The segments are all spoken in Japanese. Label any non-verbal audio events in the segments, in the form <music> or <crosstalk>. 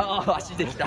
ああ足できた。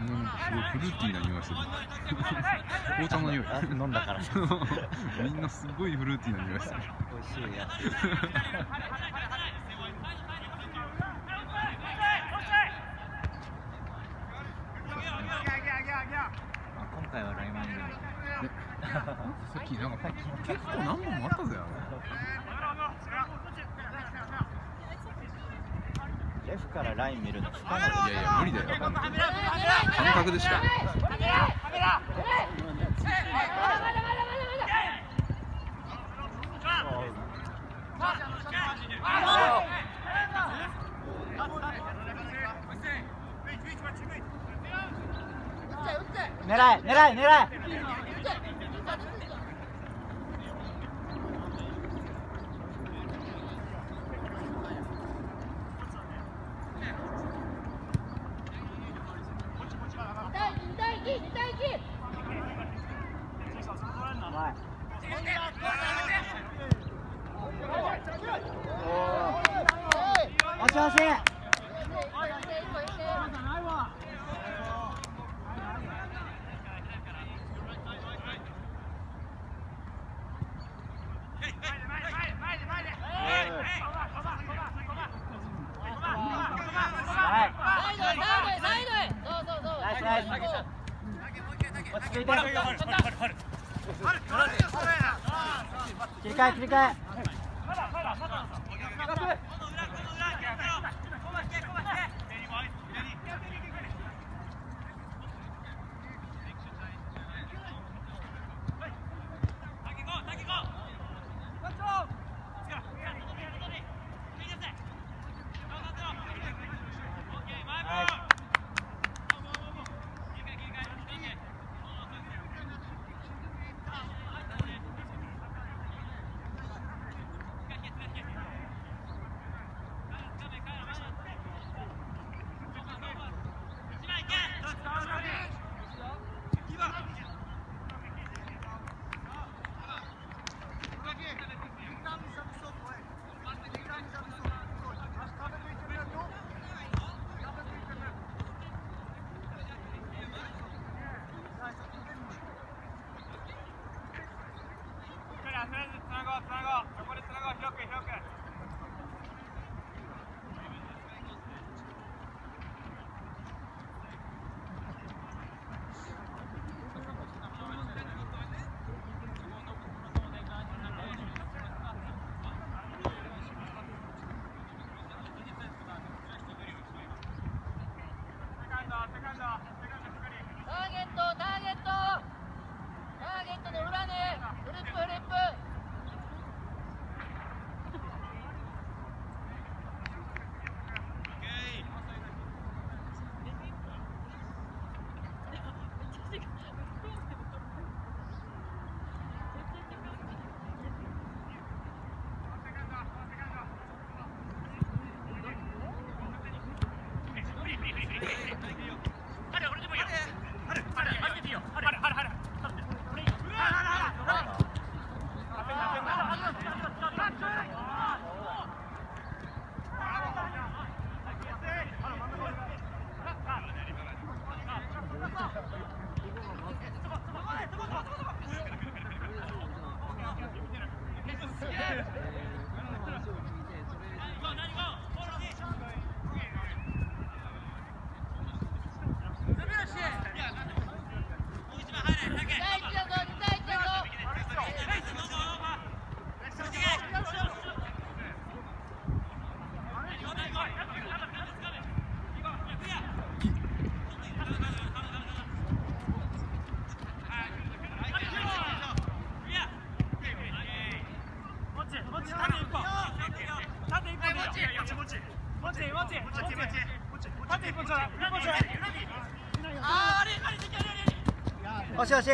うんすごいフルーティーな匂いする。<laughs> 紅茶の匂い。あ飲んだから。<laughs> みんなすごいフルーティーな匂いする。美味しいや。<laughs> つ今回はライマンでさっきなんか結構何本もあったぜあレフからライン見るの不可能。れいやいや無理だよ。感覚でしか狙い狙い狙い क्रिका है क्रिका है し押し。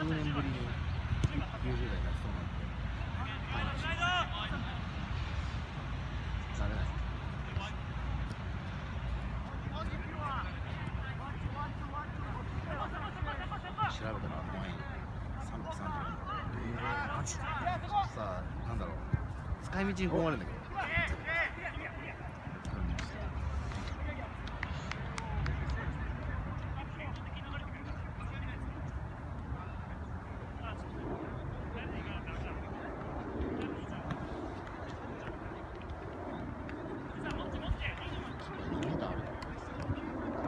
数年ぶりに90代になりそうなんでなれない調べたら前330円えー、マジさあなんだろう使い道に困るんだけど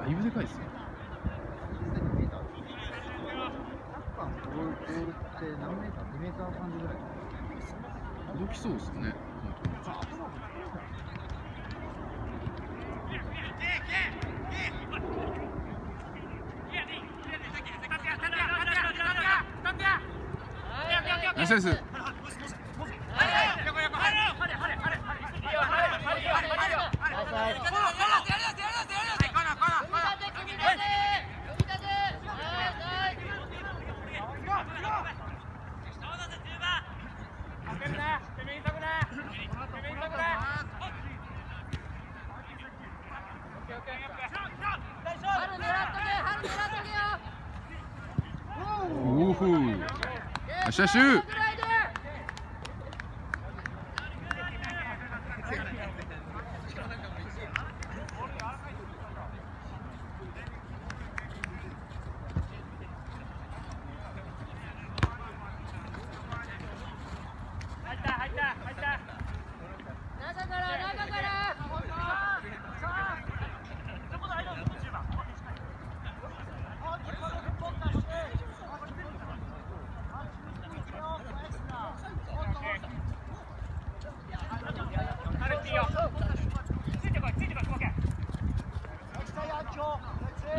だいぶでかいですよボールって何メーター ?2 メーター30ぐらい届きそうですよねナイスですっしゃしゅう中から中から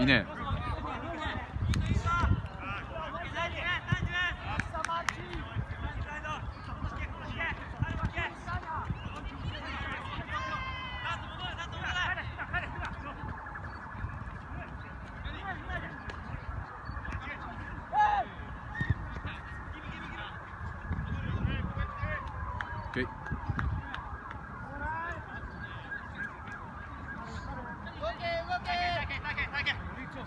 いいね。オッケーけ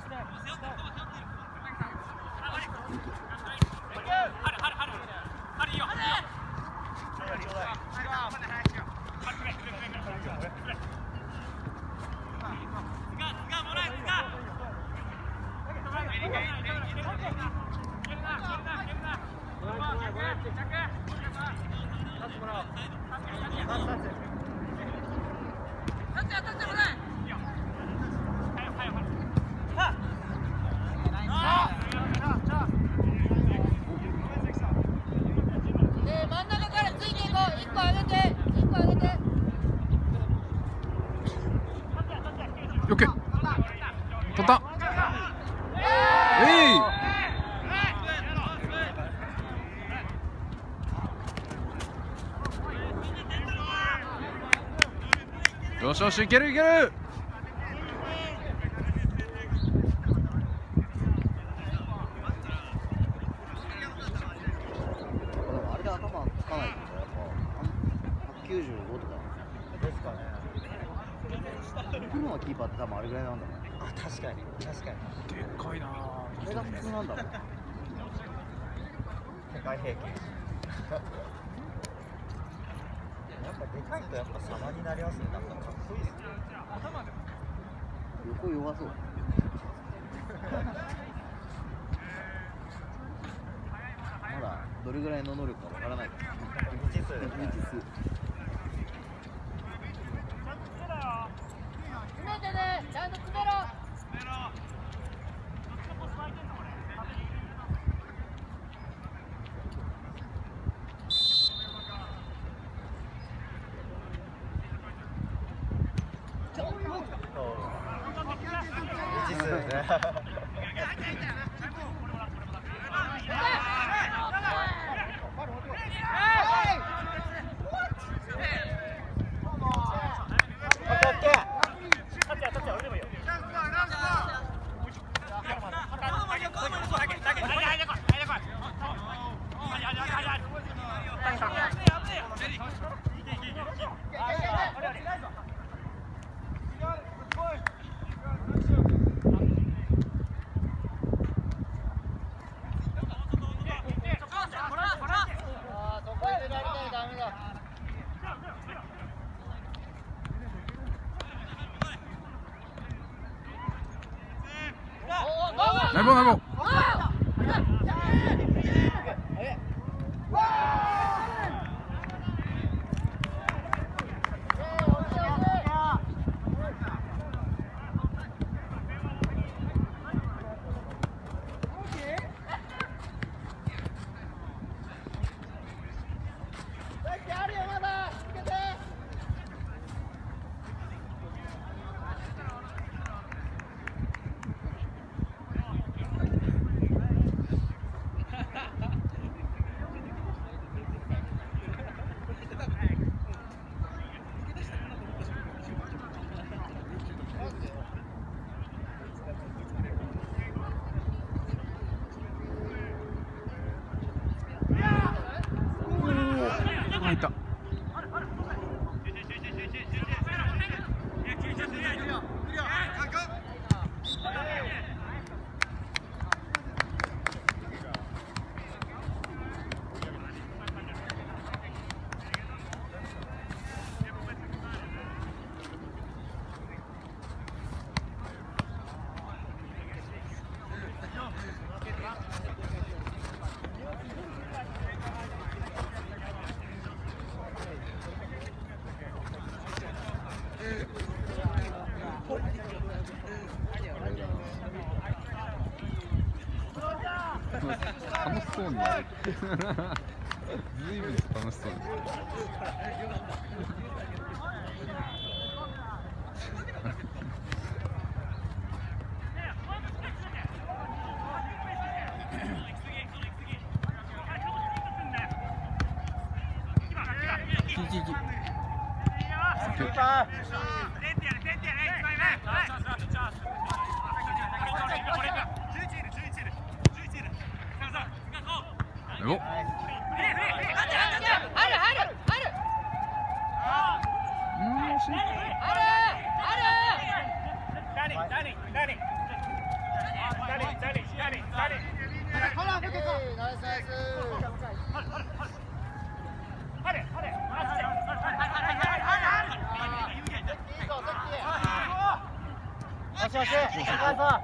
ねえ真ん中からついていこう一個上げて一個上げてオッケー取ったえいよしよしいけるいける。あれで頭つかないってことはやっぱ195とかですかねプロのキーパーって多分あれぐらいなんだもんあ確かに確かに。でっかいなそれが普通なんだもん <laughs> 世界平均やっぱでかいとやっぱ様になりますね。なんかかっこいいですね。横弱そう。<laughs> まだどれぐらいの能力かわからない <laughs> 未知数未知数詰めてねちゃんと詰めろあーそこでやりたいダメだナイボーナイボーあるよまだつけて入ったそうにやる随分と楽しそうスナイスいいぞさっきよしよ。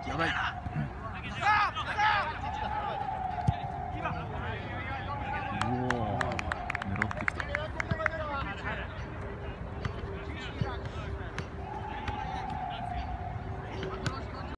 やばい